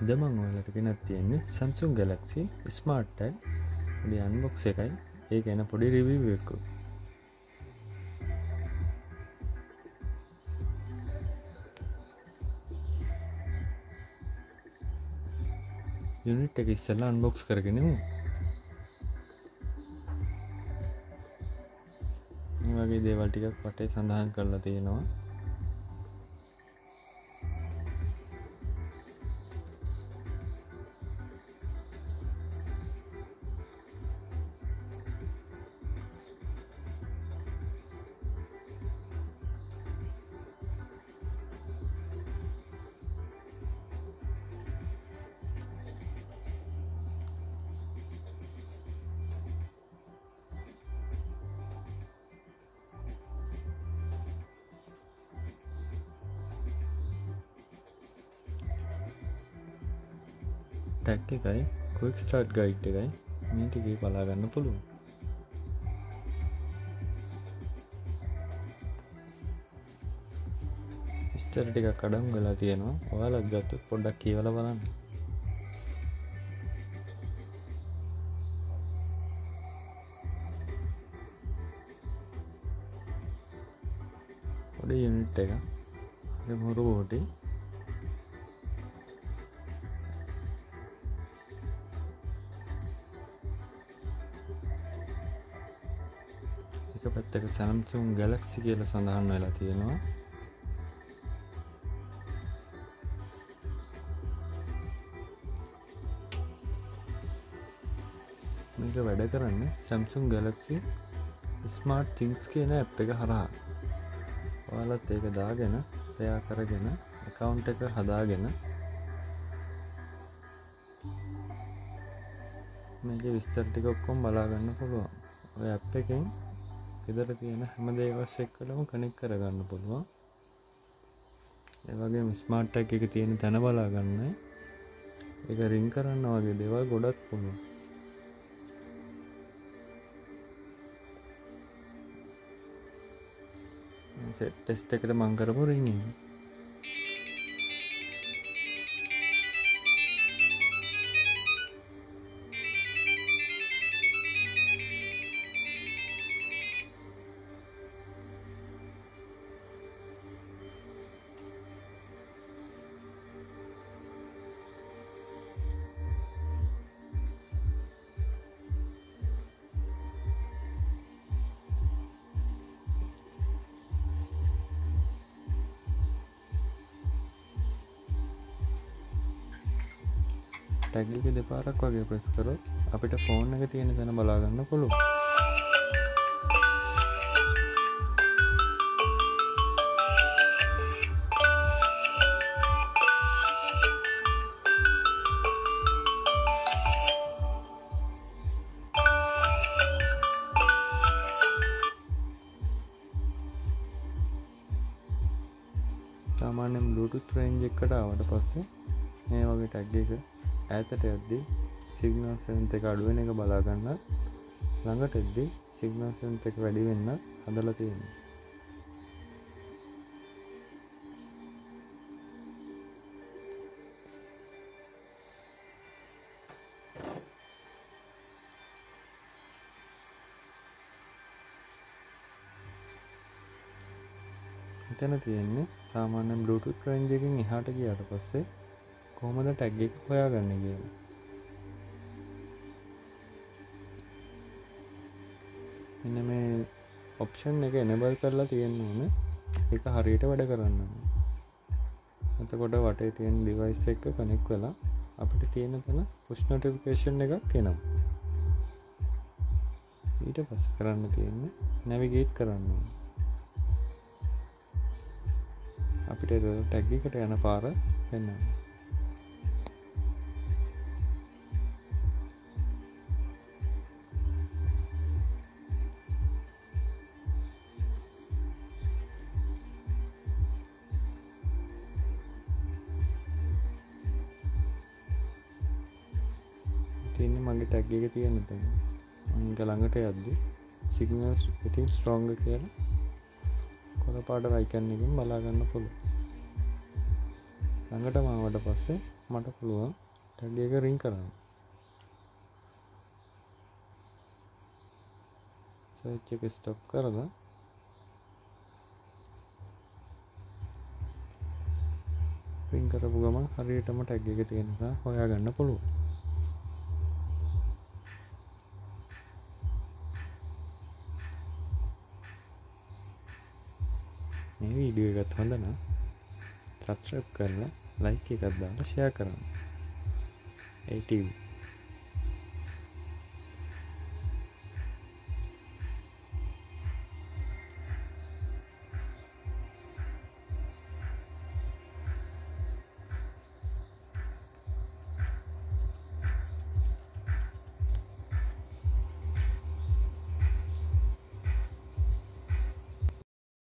දමං ඔලට ගෙනත් තියෙන්නේ සම්සුන් ගලක්සි ස්මාර්ට්ටැක් ඩි අන්බොක්ස එකයි. ඒ ගැන පොඩි රිවවෙක්කු යුනිට් එක ඉස්සල්ල අන්බොක්ස් කරගෙනමු වගේ දේවල් ටිකක් පටේ සඳහන් කරලා තියෙනවා. ටැක් එකයි කොක් ස්ටාට් ගයිට් එකයි. මේ ටිකේ බලාගන්න පුළුවන්. විස්තර ටික කඩම් ගලා තියෙනවා. ඔයාලත් ගත්තු පොඩ්ඩක් කියවල බලන්න. පොඩ යුනිට් එක මුරු බෝටි පැත්තක සැම්සුම් ගැලක්සි කියල සඳහන් වෙලා තියෙනවා. මේක වැඩ කරන්න සැම්සුම් ගැලක්සි ස්මාර්ට් තිංස් කියන ඇ් එක හරහා. ඔයාලත් ඒක දාගෙන පයා කරගෙන එකකවුන්් එක හදාගෙන මේක විස්තර්ටික ඔක්කොම් බලාගන්න පුළුවන්. ඔය ඇ් එකෙන් ගෙදර තියෙන හැම දේවස් එක්කලම කනෙක් කරගන්න පුළුවන්. ඒවගේ ස්මාර්ට්ටක් එක තියෙන තැන බලාගන්න. එක රින් කරන්න වගේ දේවල් ගොඩත් පුළුවන්. ටෙස්ට එකට මංකරපු රිං ටැග්ලික දෙපාරක් වගේ ප්‍රෙස් කරොත් අපිට ෆෝන් එක තියෙන තැන බලාගන්න පුළුව සාමාන්‍යෙන් බluටුත් රේන්ජ් එකට ආවට පස්සේ මේ වගේ ටැග් එක ඈතට යද්දී සිගනල්සන්ත එක අඩුවෙන එක බලාගන්න ළඟට එද්දී සිගනල්සන්ත එක වැඩි වෙන්න හදල තියෙන්නේ එතන තියෙන්නේ සාමාන්‍ය බluටුත් රේන්ජකින් එහාට කියට පස්සේ කොහොමද ටැග් එක හොයාගන්න කියලා? එන්න මේ ඔප්ෂන් එක එනබල් කරලා තියෙන්න ඕන. එක හරියට වැඩ කරන්න එතකොට වටේ තියෙන ඩිවයිස් එක කනෙක් වෙලා අපිට තියෙන තැන පුෂ් නොටිෆිකේෂන් එකක් එනම් ඊට පස් කරන්න තියෙන්නේ නැවිගේට් කරන්න අපිට ටැග්ගිකට යන පාර පෙන්න්න තියන්නේ මගේ ටැග් එක තියෙන තැන. අංක ළඟට යද්දි සිගනස් ඉටින් ස්ට්‍රෝංග කියලා කොල පාට වයිකන්න එකින් බලාගන්න පුළු ළඟට මාවට පස්සේ මට පුළුවන් ටැග් එක රින් කරන්න. සර්ච් එක ස්ටොප් කරලා රින් කරපු ගමන් හරියටම ටැග් එක තියෙන නිසා හොයාගන්න පුළුවන්. මේ වීඩියෝ එකත් හොඳ නම් සබස්ක්‍රයිබ් කරලා ලයික් එකක් දාලා ෂෙයා කරන්න. ඒ ටීවී